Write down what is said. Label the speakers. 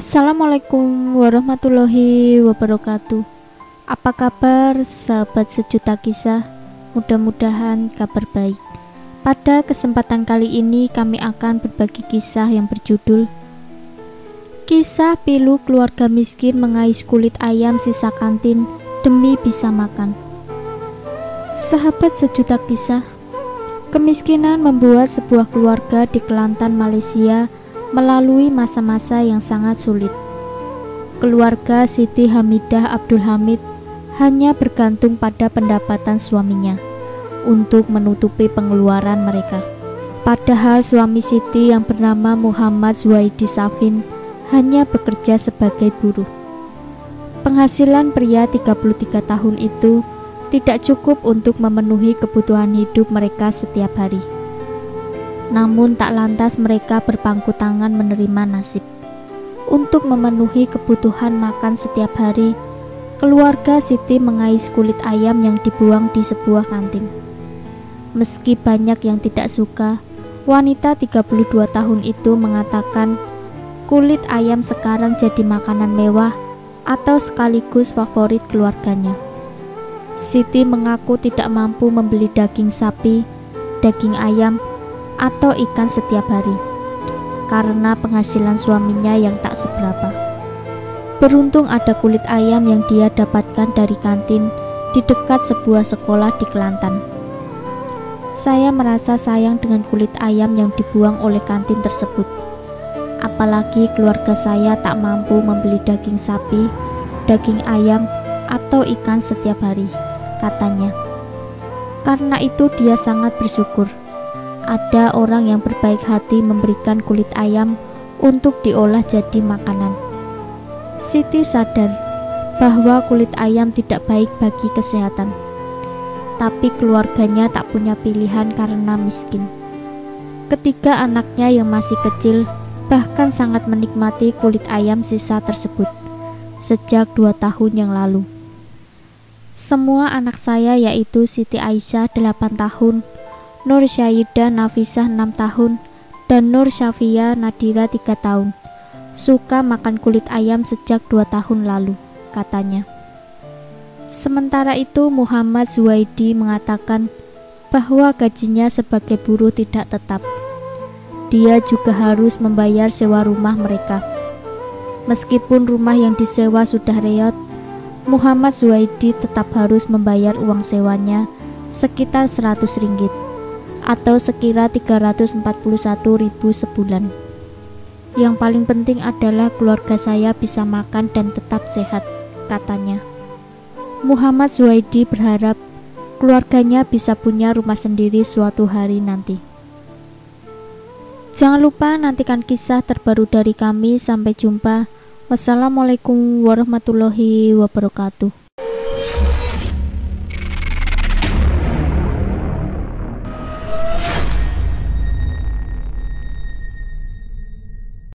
Speaker 1: Assalamualaikum warahmatullahi wabarakatuh. Apa kabar sahabat sejuta kisah? Mudah-mudahan kabar baik. Pada kesempatan kali ini kami akan berbagi kisah yang berjudul Kisah pilu keluarga miskin mengais kulit ayam sisa kantin demi bisa makan Sahabat sejuta kisah Kemiskinan membuat sebuah keluarga di Kelantan, Malaysia melalui masa-masa yang sangat sulit. Keluarga Siti Hamidah Abdul Hamid hanya bergantung pada pendapatan suaminya untuk menutupi pengeluaran mereka. Padahal suami Siti yang bernama Muhammad Zuaidi Safin hanya bekerja sebagai buruh. Penghasilan pria 33 tahun itu tidak cukup untuk memenuhi kebutuhan hidup mereka setiap hari. Namun tak lantas mereka berpangku tangan menerima nasib. Untuk memenuhi kebutuhan makan setiap hari, keluarga Siti mengais kulit ayam yang dibuang di sebuah kantin. Meski banyak yang tidak suka, wanita 32 tahun itu mengatakan kulit ayam sekarang jadi makanan mewah atau sekaligus favorit keluarganya. Siti mengaku tidak mampu membeli daging sapi, daging ayam, atau ikan setiap hari karena penghasilan suaminya yang tak seberapa. Beruntung ada kulit ayam yang dia dapatkan dari kantin di dekat sebuah sekolah di Kelantan. Saya merasa sayang dengan kulit ayam yang dibuang oleh kantin tersebut. Apalagi keluarga saya tak mampu membeli daging sapi, daging ayam, atau ikan setiap hari, katanya. Karena itu dia sangat bersyukur ada orang yang berbaik hati memberikan kulit ayam untuk diolah jadi makanan. Siti sadar bahwa kulit ayam tidak baik bagi kesehatan, tapi keluarganya tak punya pilihan karena miskin. Ketiga anaknya yang masih kecil bahkan sangat menikmati kulit ayam sisa tersebut sejak dua tahun yang lalu. Semua anak saya yaitu Siti Aisyah 8 tahun, Nur Syahidah Nafisah 6 tahun, dan Nur Syafia Nadira 3 tahun. Suka makan kulit ayam sejak 2 tahun lalu, katanya. Sementara itu Muhammad Zuwaidi mengatakan bahwa gajinya sebagai buruh tidak tetap. Dia juga harus membayar sewa rumah mereka. Meskipun rumah yang disewa sudah reot, Muhammad Zuwaidi tetap harus membayar uang sewanya sekitar 100 ringgit atau sekira 341 ribu sebulan. Yang paling penting adalah keluarga saya bisa makan dan tetap sehat, katanya. Muhammad Zuhaidi berharap keluarganya bisa punya rumah sendiri suatu hari nanti. Jangan lupa nantikan kisah terbaru dari kami. Sampai jumpa. Wassalamualaikum warahmatullahi wabarakatuh.